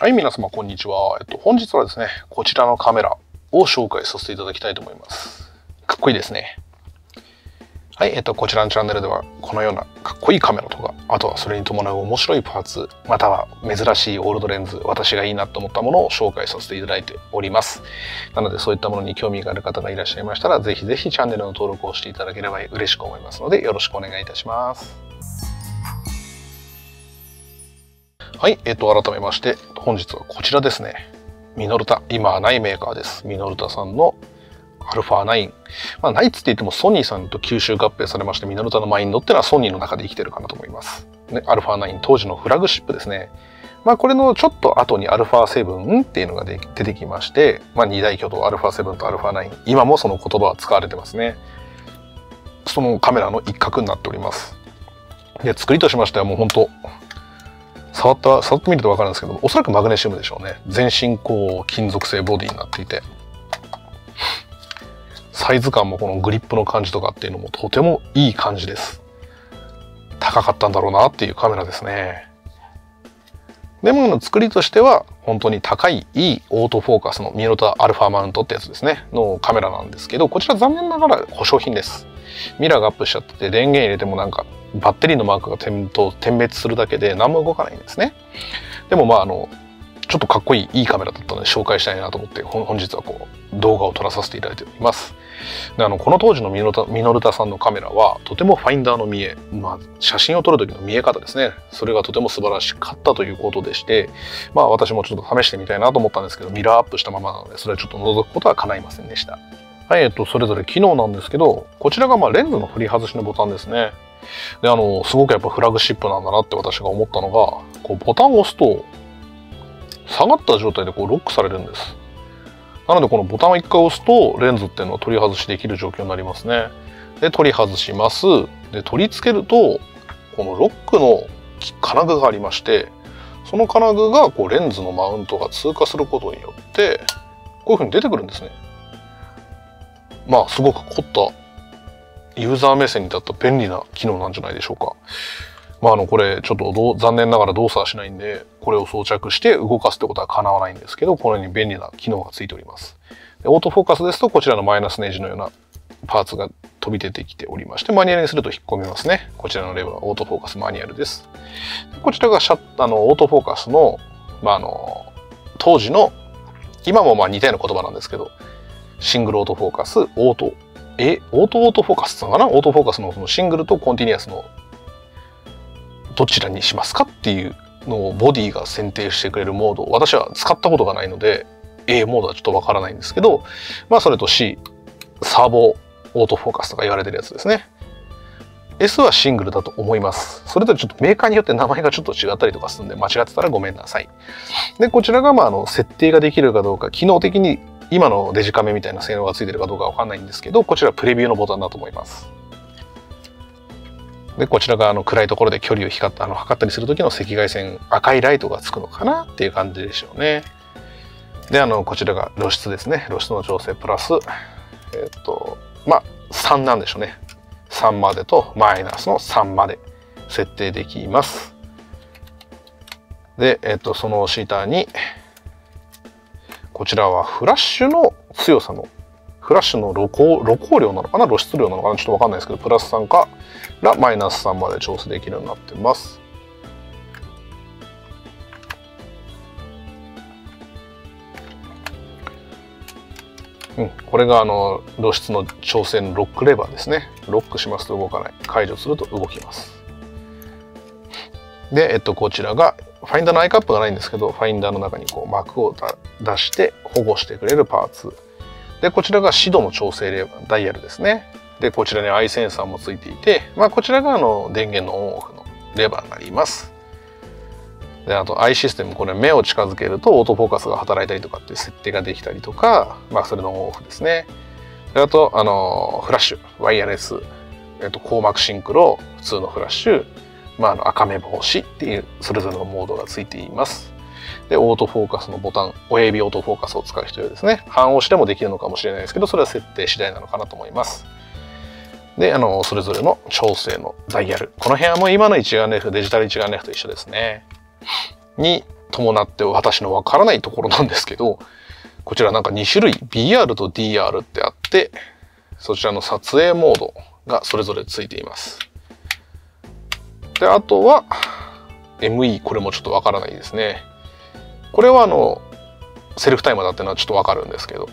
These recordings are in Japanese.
はい、皆様こんにちは。えっと、本日はですね、こちらのカメラを紹介させていただきたいと思います。かっこいいですね。はい、えっと、こちらのチャンネルでは、このようなかっこいいカメラとか、あとはそれに伴う面白いパーツ、または珍しいオールドレンズ、私がいいなと思ったものを紹介させていただいております。なので、そういったものに興味がある方がいらっしゃいましたら、ぜひぜひチャンネルの登録をしていただければ嬉しく思いますので、よろしくお願いいたします。はい、えっと、改めまして、本日はこちらですね。ミノルタ、今はないメーカーです。ミノルタさんのアルファ9。まあ、ないっつって言ってもソニーさんと吸収合併されまして、ミノルタのマインドっていうのはソニーの中で生きてるかなと思います。ね、アルファ9、当時のフラグシップですね。まあ、これのちょっと後にアルファ7っていうのが出てきまして、まあ、二大巨頭アルファ7とアルファ9。今もその言葉は使われてますね。そのカメラの一角になっております。で、作りとしましてはもう本当触った、触ってみると分かるんですけど、おそらくマグネシウムでしょうね。全身こう金属製ボディになっていて。サイズ感もこのグリップの感じとかっていうのもとてもいい感じです。高かったんだろうなっていうカメラですね。レモンの作りとしては本当に高いいいオートフォーカスのミノタアルファマウントってやつですねのカメラなんですけどこちら残念ながら保証品ですミラーがアップしちゃってて電源入れてもなんかバッテリーのマークが点と点滅するだけで何も動かないんですね。でもまああのちょっとかっこいいいいカメラだったので紹介したいなと思って本日はこう動画を撮らさせていただいております。であのこの当時のミノルタミノルタさんのカメラはとてもファインダーの見え、まあ、写真を撮る時の見え方ですね。それがとても素晴らしかったということでしてまあ私もちょっと試してみたいなと思ったんですけどミラーアップしたままなのでそれはちょっと覗くことは叶いませんでした。はい、えっと、それぞれ機能なんですけど、こちらがまレンズの振り外しのボタンですね。で、あの、すごくやっぱフラグシップなんだなって私が思ったのが、こうボタンを押すと、下がった状態でこうロックされるんです。なのでこのボタンを1回押すとレンズっていうのは取り外しできる状況になりますね。で、取り外します。で、取り付けると、このロックの金具がありまして、その金具がこうレンズのマウントが通過することによって、こういう風に出てくるんですね。まあ、すごく凝ったユーザー目線に立った便利な機能なんじゃないでしょうか。まあ、あの、これ、ちょっと残念ながら動作はしないんで、これを装着して動かすってことは叶わないんですけど、このように便利な機能がついております。でオートフォーカスですと、こちらのマイナスネジのようなパーツが飛び出てきておりまして、マニュアルにすると引っ込みますね。こちらのレバーはオートフォーカスマニュアルです。こちらがシャッあのオートフォーカスの、まあ、あの、当時の、今もまあ似たような言葉なんですけど、シングルオートフォーカス、オート、え、オートオートフォーカスなのかな？オートフォーカスのそのシングルとコンティニアスのどちらにしますかっていうのをボディが選定してくれるモード。を私は使ったことがないので A モードはちょっとわからないんですけどまあそれと C サーボオートフォーカスとか言われてるやつですね。S はシングルだと思います。それとちょっとメーカーによって名前がちょっと違ったりとかするんで間違ってたらごめんなさい。でこちらがまああの設定ができるかどうか機能的に今のデジカメみたいな性能がついてるかどうかわかんないんですけどこちらプレビューのボタンだと思いますでこちらがあの暗いところで距離を光ったあの測ったりする時の赤外線赤いライトがつくのかなっていう感じでしょうね。であのこちらが露出ですね露出の調整プラスえっ、とまあ3なんでしょうね3までとマイナスの3まで設定できます。で、えっ、とそのシーターにこちらはフラッシュの強さのフラッシュの露光露光量なのかな？露出量なのかな？ちょっとわかんないですけどプラス3からマイナス3まで調整できるようになってます。うん、これがあの露出の調整のロックレバーですね。ロックしますと動かない。解除すると動きます。で、えっと、こちらが、ファインダーのアイカップがないんですけど、ファインダーの中にこう膜を出して保護してくれるパーツで、こちらが視度の調整レバー、ダイヤルですね。で、こちらにアイセンサーもついていて、まあ、こちらがあの電源のオンオフのレバーになります。で、あとアイシステム、これ目を近づけるとオートフォーカスが働いたりとかっていう設定ができたりとか、まあ、それのオンオフですね。であと、あの、フラッシュ、ワイヤレス、えっと、光膜シンクロ、普通のフラッシュ、まあ、あの赤目防止っていうそれぞれのモードがついています。で、オートフォーカスのボタン、親指オートフォーカスを使う人はですね、半押しでもできるのかもしれないですけど、それは設定次第なのかなと思います。で、あの、それぞれの調整のダイヤル。この辺はもう今の一眼レフ、デジタル一眼レフと一緒ですね。に、伴って私のわからないところなんですけど、こちらなんか2種類 BR と DR ってあって、そちらの撮影モードがそれぞれついています。で、あとは ME、これもちょっとわからないですね。これはあの、セルフタイマーだってのはちょっとわかるんですけど、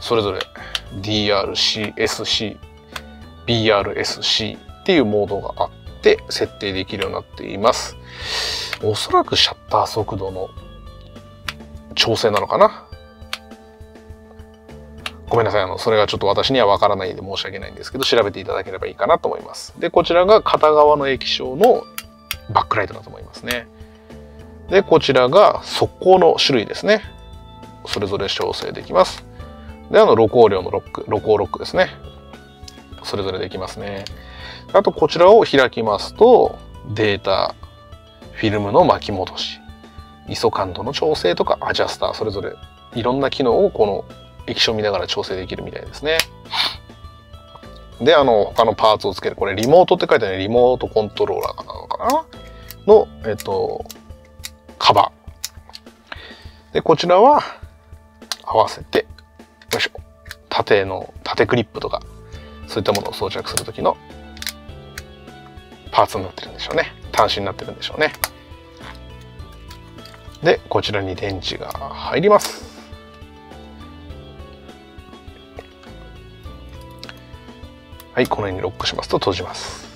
それぞれ DRC、SC、BRSC っていうモードがあって設定できるようになっています。おそらくシャッター速度の調整なのかなごめんなさい。あの、それがちょっと私にはわからないで申し訳ないんですけど、調べていただければいいかなと思います。で、こちらが片側の液晶のバックライトだと思いますね。で、こちらが速攻の種類ですね。それぞれ調整できます。で、あの、露光量のロック、露光ロックですね。それぞれできますね。あと、こちらを開きますと、データ、フィルムの巻き戻し、ISO 感度の調整とかアジャスター、それぞれいろんな機能をこの液晶見ながら調整できるみたいですね。で、あの、他のパーツをつける。これ、リモートって書いてあるリモートコントローラーなのかなの、えっと、カバー。で、こちらは、合わせて、よいしょ。縦の、縦クリップとか、そういったものを装着するときのパーツになってるんでしょうね。端子になってるんでしょうね。で、こちらに電池が入ります。はい、このようにロックしますと閉じます。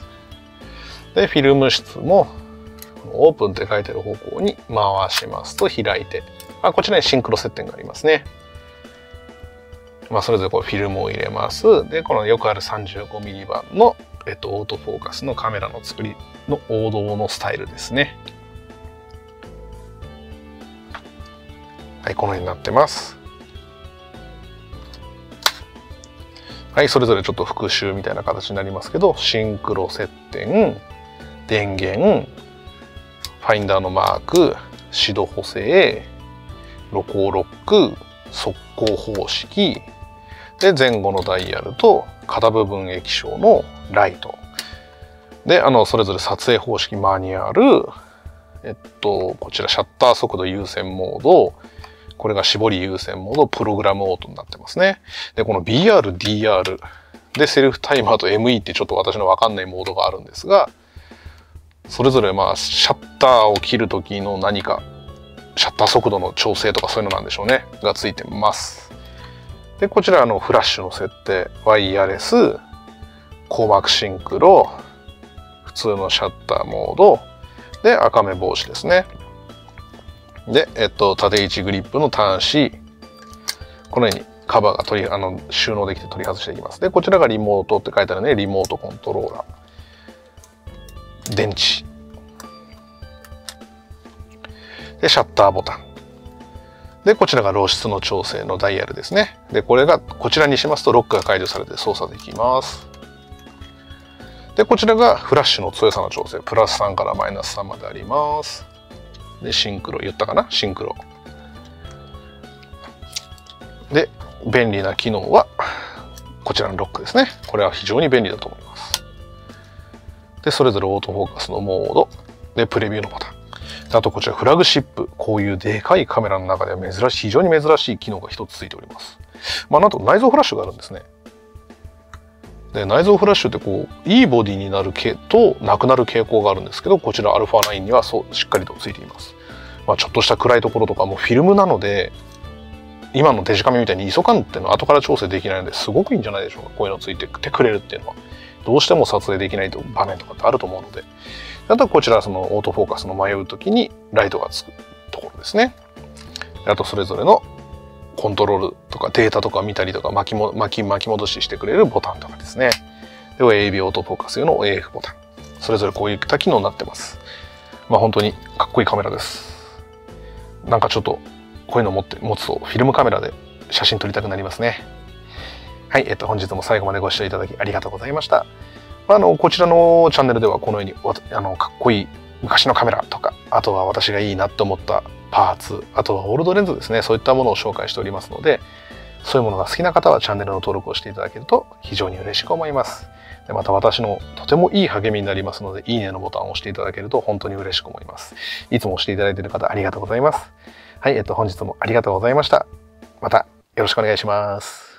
で、フィルム室もオープンって書いてる方向に回しますと開いて、あこちらにシンクロ接点がありますね。まあ、それぞれこうフィルムを入れます。で、このよくある 35mm 版の、えっと、オートフォーカスのカメラの作りの王道のスタイルですね。はい、このようになってます。はい、それぞれちょっと復習みたいな形になりますけど、シンクロ接点、電源、ファインダーのマーク、指導補正、露光ロック、速攻方式、で、前後のダイヤルと片部分液晶のライト。で、あの、それぞれ撮影方式マニュアル、えっと、こちらシャッター速度優先モード、これが絞り優先モード、プログラムオートになってますね。で、この BR、DR でセルフタイマーと ME ってちょっと私のわかんないモードがあるんですが、それぞれまあシャッターを切る時の何かシャッター速度の調整とかそういうのなんでしょうねがついてます。で、こちらのフラッシュの設定、ワイヤレス、光膜シンクロ、普通のシャッターモード、で、赤目防止ですね。で、えっと、縦位置グリップの端子、このようにカバーが取り、あの、収納できて取り外していきます。で、こちらがリモートって書いてあるね、リモートコントローラー。電池。で、シャッターボタン。で、こちらが露出の調整のダイヤルですね。で、これが、こちらにしますとロックが解除されて操作できます。で、こちらがフラッシュの強さの調整。プラス3からマイナス3まであります。で、シンクロ、言ったかな？シンクロ。で、便利な機能は、こちらのロックですね。これは非常に便利だと思います。で、それぞれオートフォーカスのモード。で、プレビューのボタン。あとこちらフラグシップ。こういうでかいカメラの中では珍しい、非常に珍しい機能が一つついております。まあ、なんと内蔵フラッシュがあるんですね。で内蔵フラッシュってこういいボディになる系となくなる傾向があるんですけどこちら α9 にはそうしっかりとついています、まあ、ちょっとした暗いところとかもフィルムなので今のデジカメみたいに ISO 感っていうのは後から調整できないのですごくいいんじゃないでしょうかこういうのついててくれるっていうのはどうしても撮影できない場面とかってあると思うのであとはこちらそのオートフォーカスの迷う時にライトがつくところですねあとそれぞれのコントロールとかデータとか見たりとか巻きも巻き巻き戻ししてくれるボタンとかですね。で、AB オートフォーカス用の AF ボタン。それぞれこういった機能になってます。まあ本当にかっこいいカメラです。なんかちょっとこういうの持って持つとフィルムカメラで写真撮りたくなりますね。はい、えっと本日も最後までご視聴いただきありがとうございました。あのこちらのチャンネルではこのようにあのかっこいい昔のカメラとかあとは私がいいなと思ったパーツ、あとはオールドレンズですね、そういったものを紹介しておりますので、そういうものが好きな方はチャンネルの登録をしていただけると非常に嬉しく思います。でまた私のとてもいい励みになりますので、いいねのボタンを押していただけると本当に嬉しく思います。いつも押していただいている方ありがとうございます。はい、えっと、本日もありがとうございました。またよろしくお願いします。